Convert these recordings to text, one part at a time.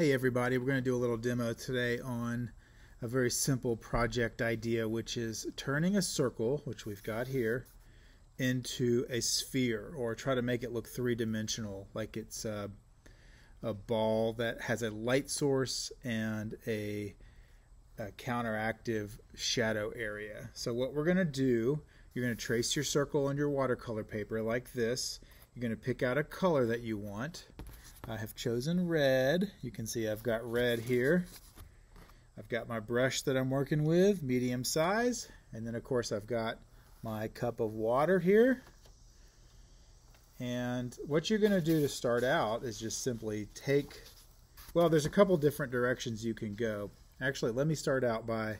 Hey everybody, we're going to do a little demo today on a very simple project idea which is turning a circle, which we've got here, into a sphere or try to make it look three-dimensional like it's a, a, ball that has a light source and a, a counteractive shadow area. So what we're going to do, you're going to trace your circle on your watercolor paper like this. You're going to pick out a color that you want. I have chosen red. You can see I've got red here. I've got my brush that I'm working with, medium size. And then of course I've got my cup of water here. And what you're going to do to start out is just simply take, well, there's a couple different directions you can go. Actually, let me start out by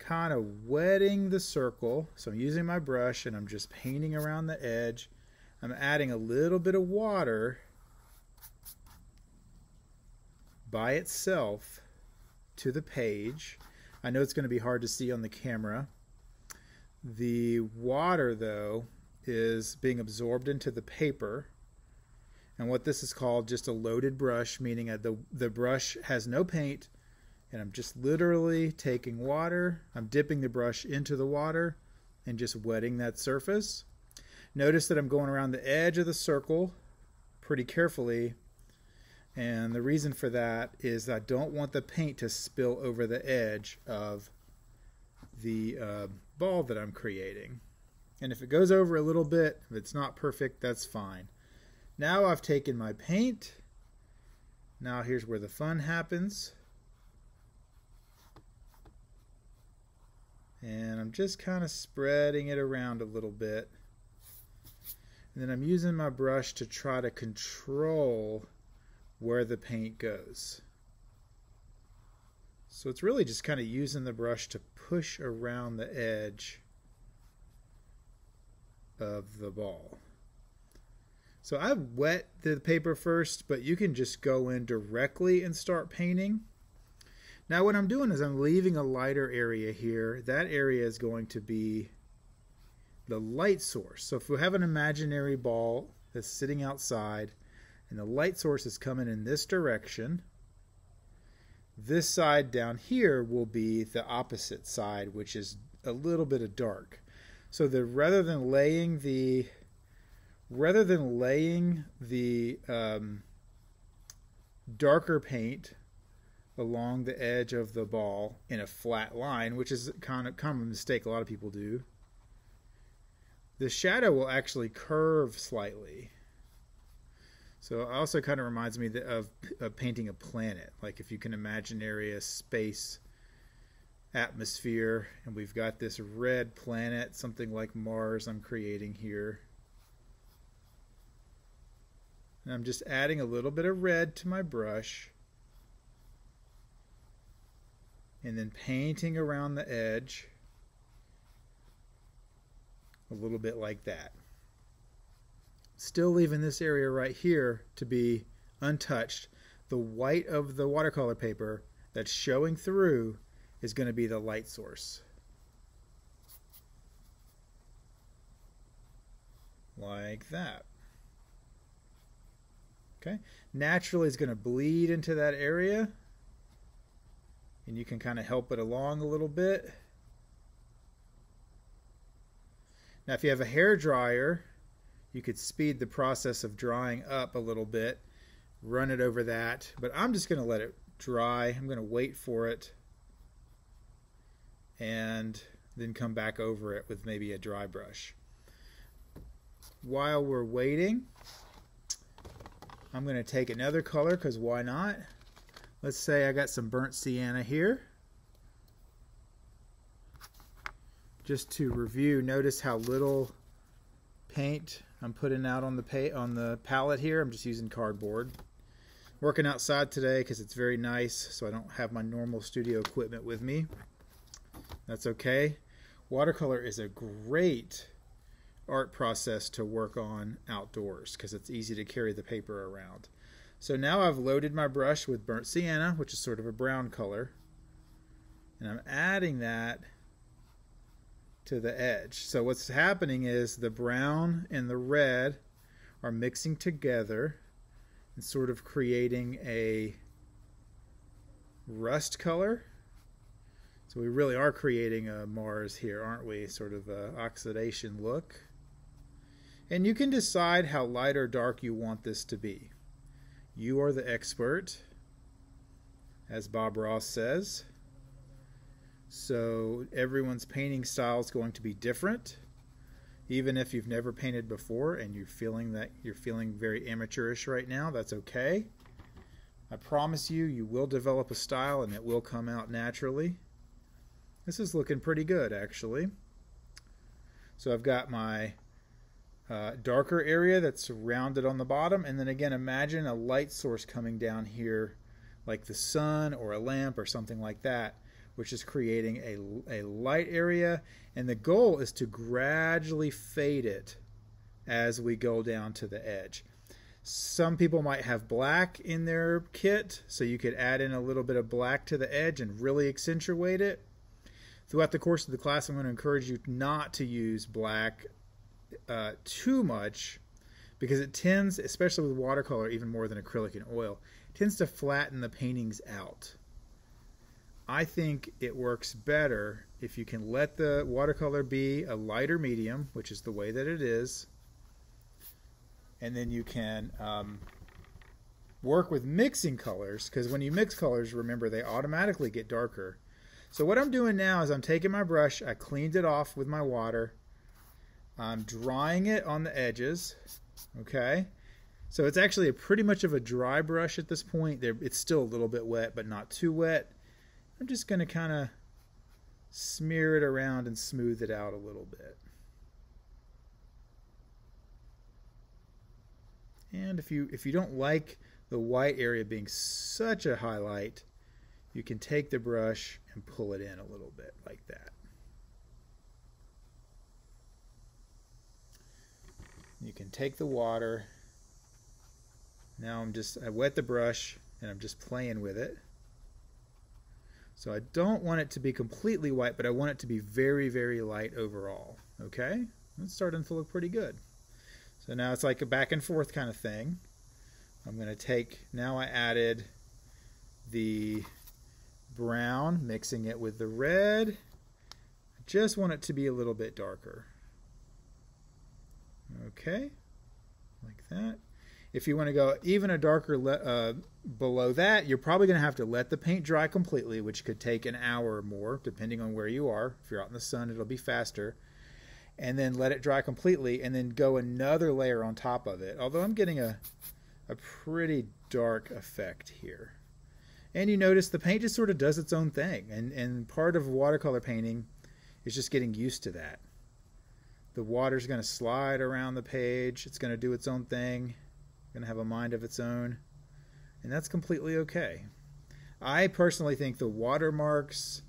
kind of wetting the circle. So I'm using my brush and I'm just painting around the edge. I'm adding a little bit of water by itself to the page. I know it's going to be hard to see on the camera. The water, though, is being absorbed into the paper. And what this is called just a loaded brush, meaning the, the brush has no paint, and I'm just literally taking water, I'm dipping the brush into the water, and just wetting that surface. Notice that I'm going around the edge of the circle pretty carefully and the reason for that is I don't want the paint to spill over the edge of the uh, ball that I'm creating. And if it goes over a little bit, if it's not perfect, that's fine. Now I've taken my paint. Now here's where the fun happens. And I'm just kind of spreading it around a little bit. And then I'm using my brush to try to control where the paint goes. So it's really just kind of using the brush to push around the edge of the ball. So I wet the paper first, but you can just go in directly and start painting. Now what I'm doing is I'm leaving a lighter area here. That area is going to be the light source. So if we have an imaginary ball that's sitting outside, and the light source is coming in this direction. This side down here will be the opposite side, which is a little bit of dark. So the rather than laying the rather than laying the um, darker paint along the edge of the ball in a flat line, which is kind of common mistake a lot of people do, the shadow will actually curve slightly. So it also kind of reminds me of, of painting a planet. Like if you can imagine area space atmosphere and we've got this red planet, something like Mars I'm creating here. And I'm just adding a little bit of red to my brush and then painting around the edge a little bit like that still leaving this area right here to be untouched. The white of the watercolor paper that's showing through is going to be the light source. Like that. Okay, naturally it's going to bleed into that area and you can kind of help it along a little bit. Now if you have a hair dryer you could speed the process of drying up a little bit, run it over that, but I'm just going to let it dry. I'm going to wait for it and then come back over it with maybe a dry brush. While we're waiting, I'm going to take another color because why not? Let's say I got some burnt sienna here. Just to review, notice how little paint I'm putting out on the pay on the palette here. I'm just using cardboard. Working outside today because it's very nice, so I don't have my normal studio equipment with me. That's okay. Watercolor is a great art process to work on outdoors because it's easy to carry the paper around. So now I've loaded my brush with burnt sienna, which is sort of a brown color. And I'm adding that to the edge. So what's happening is the brown and the red are mixing together and sort of creating a rust color. So we really are creating a Mars here, aren't we? Sort of a oxidation look. And you can decide how light or dark you want this to be. You are the expert, as Bob Ross says. So everyone's painting style is going to be different. Even if you've never painted before and you're feeling that you're feeling very amateurish right now, that's okay. I promise you, you will develop a style and it will come out naturally. This is looking pretty good, actually. So I've got my uh, darker area that's rounded on the bottom, and then again, imagine a light source coming down here, like the sun or a lamp or something like that, which is creating a, a light area, and the goal is to gradually fade it as we go down to the edge. Some people might have black in their kit, so you could add in a little bit of black to the edge and really accentuate it. Throughout the course of the class, I'm going to encourage you not to use black uh, too much because it tends, especially with watercolor, even more than acrylic and oil, tends to flatten the paintings out. I think it works better if you can let the watercolor be a lighter medium, which is the way that it is, and then you can um, work with mixing colors because when you mix colors, remember they automatically get darker. So what I'm doing now is I'm taking my brush, I cleaned it off with my water, I'm drying it on the edges, okay? So it's actually a pretty much of a dry brush at this point. It's still a little bit wet, but not too wet. I'm just going to kind of smear it around and smooth it out a little bit. And if you if you don't like the white area being such a highlight, you can take the brush and pull it in a little bit like that. You can take the water. Now I'm just, I wet the brush and I'm just playing with it. So I don't want it to be completely white, but I want it to be very, very light overall. Okay? It's starting to look pretty good. So now it's like a back and forth kind of thing. I'm going to take, now I added the brown, mixing it with the red. I just want it to be a little bit darker. Okay, like that. If you want to go even a darker uh, below that, you're probably going to have to let the paint dry completely, which could take an hour or more, depending on where you are. If you're out in the sun, it'll be faster and then let it dry completely and then go another layer on top of it. Although I'm getting a, a pretty dark effect here. And you notice the paint just sort of does its own thing. And, and part of watercolor painting is just getting used to that. The water's going to slide around the page. It's going to do its own thing. Going to have a mind of its own. And that's completely okay. I personally think the watermarks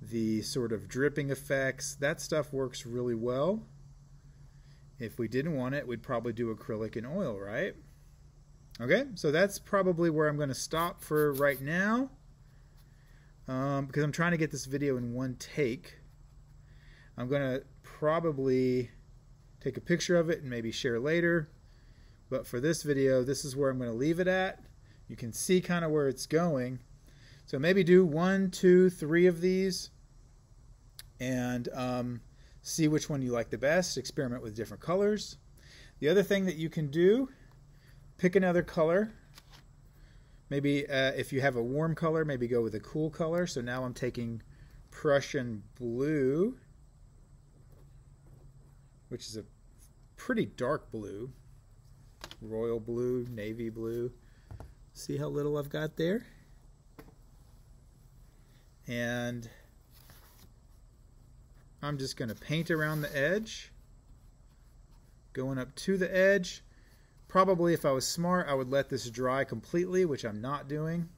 the sort of dripping effects, that stuff works really well. If we didn't want it, we'd probably do acrylic and oil, right? Okay, so that's probably where I'm going to stop for right now um, because I'm trying to get this video in one take. I'm going to probably take a picture of it and maybe share later. But for this video, this is where I'm going to leave it at. You can see kind of where it's going. So maybe do one, two, three of these and um, see which one you like the best. Experiment with different colors. The other thing that you can do, pick another color. Maybe uh, if you have a warm color, maybe go with a cool color. So now I'm taking Prussian blue, which is a pretty dark blue. Royal blue, navy blue. See how little I've got there? And I'm just going to paint around the edge. Going up to the edge. Probably if I was smart, I would let this dry completely, which I'm not doing.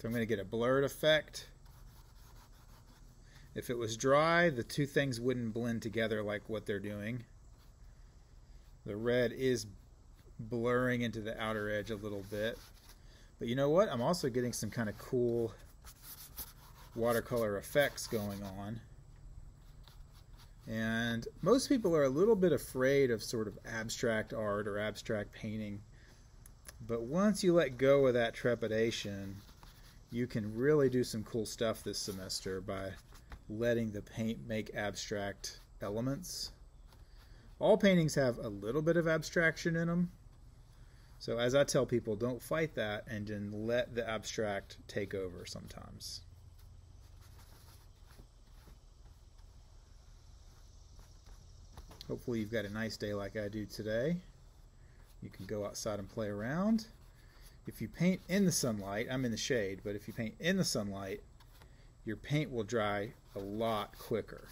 So I'm going to get a blurred effect. If it was dry, the two things wouldn't blend together like what they're doing. The red is blurring into the outer edge a little bit. But you know what? I'm also getting some kind of cool watercolor effects going on. And most people are a little bit afraid of sort of abstract art or abstract painting. But once you let go of that trepidation, you can really do some cool stuff this semester by letting the paint make abstract elements. All paintings have a little bit of abstraction in them. So as I tell people, don't fight that and then let the abstract take over sometimes. Hopefully you've got a nice day like I do today. You can go outside and play around. If you paint in the sunlight, I'm in the shade, but if you paint in the sunlight, your paint will dry a lot quicker.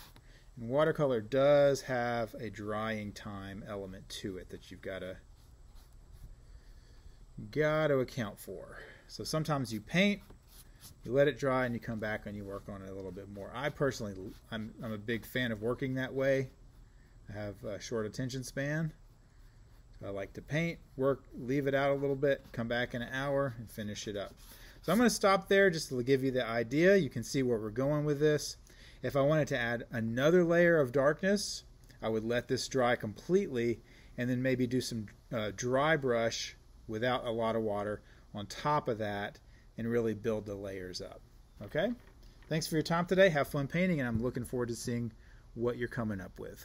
And watercolor does have a drying time element to it that you've got to got to account for. So sometimes you paint, you let it dry, and you come back and you work on it a little bit more. I personally, I'm, I'm a big fan of working that way. I have a short attention span. So I like to paint, work, leave it out a little bit, come back in an hour, and finish it up. So I'm going to stop there just to give you the idea. You can see where we're going with this. If I wanted to add another layer of darkness, I would let this dry completely and then maybe do some uh, dry brush without a lot of water on top of that and really build the layers up. Okay? Thanks for your time today. Have fun painting, and I'm looking forward to seeing what you're coming up with.